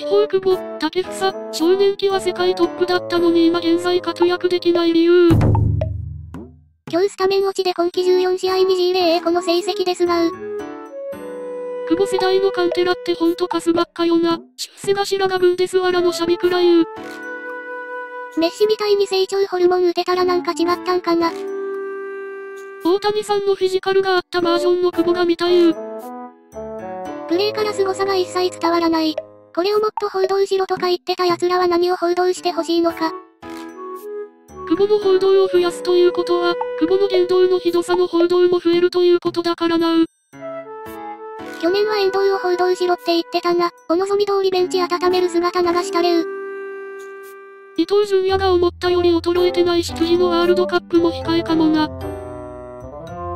飛行久保、竹房、少年期は世界トップだったのに今現在活躍できない理由。今日スタメン落ちで今季14試合2 0この成績ですがう。久保世代のカンテラってほんとカスばっかよな。出世頭がブンデスワラのシャビくらいう。メッシみたいに成長ホルモン打てたらなんか違ったんかな。大谷さんのフィジカルがあったバージョンの久保が見たいう。プレーから凄さが一切伝わらない。これをもっと報道しろとか言ってた奴らは何を報道してほしいのか。久保の報道を増やすということは、久保の言動のひどさの報道も増えるということだからなう。去年は遠藤を報道しろって言ってたな。お望み通りベンチ温める姿流したれう。伊藤純也が思ったより衰えてないし次のワールドカップも控えかもな。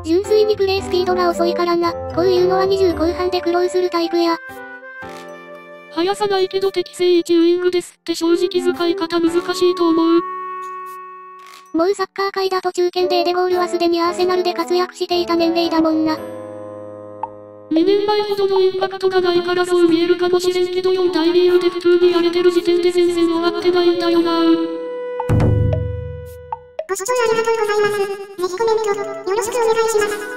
純粋にプレイスピードが遅いからな。こういうのは20後半で苦労するタイプや。速さないけど適正1ウイングですって正直使い方難しいと思う。もうサッカー界だと中堅でエデゴールはすでにアーセナルで活躍していた年齢だもんな。2年前ほどのインパクトがないからそう見えるかもしれんけど4大リーグで普通にやれてる時点で全然終わってないんだよなご視聴ありがとうございます。ぜひコメント、よろしくお願いします。